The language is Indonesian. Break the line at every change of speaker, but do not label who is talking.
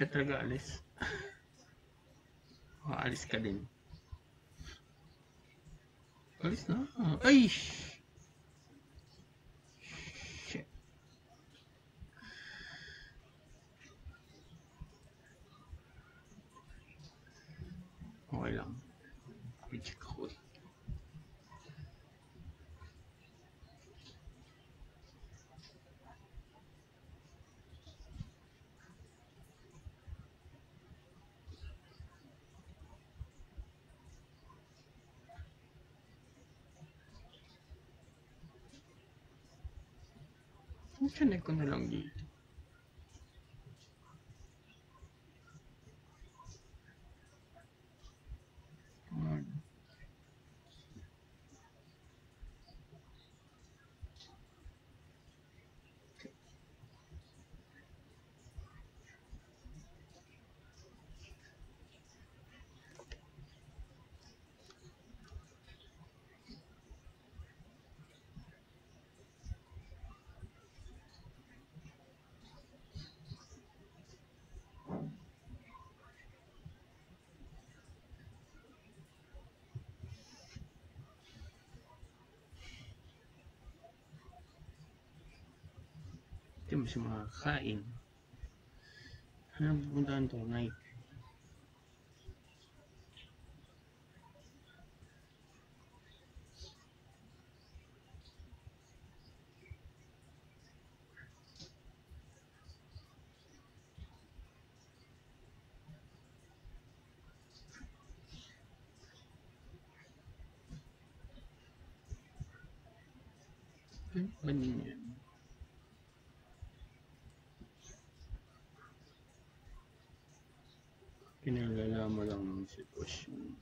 ka talaga alis. O, alis ka din. Alis na. Ay! Shit. Okay lang. I-check ako przenieść na longi. Mo siya makakain. Ano pupuntahan to? Night. 今天来那么让人写不行